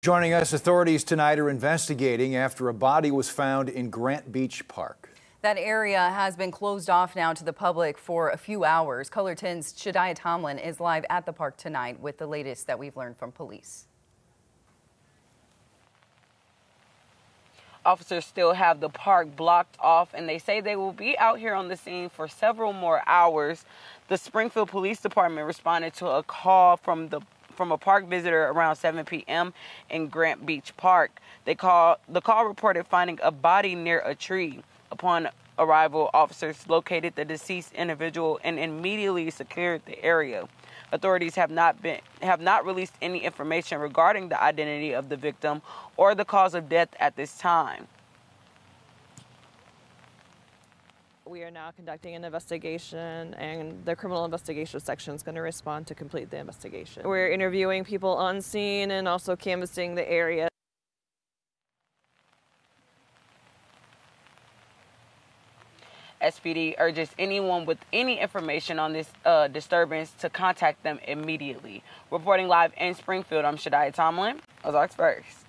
Joining us, authorities tonight are investigating after a body was found in Grant Beach Park. That area has been closed off now to the public for a few hours. KOLR 10's Shadiah Tomlin is live at the park tonight with the latest that we've learned from police. Officers still have the park blocked off and they say they will be out here on the scene for several more hours. The Springfield Police Department responded to a call from the from a park visitor around 7 p.m. in Grant Beach Park. They call the call reported finding a body near a tree. Upon arrival, officers located the deceased individual and immediately secured the area. Authorities have not been have not released any information regarding the identity of the victim or the cause of death at this time. We are now conducting an investigation, and the criminal investigation section is going to respond to complete the investigation. We're interviewing people on scene and also canvassing the area. SPD urges anyone with any information on this uh, disturbance to contact them immediately. Reporting live in Springfield, I'm Shadiah Tomlin, Ozarks First.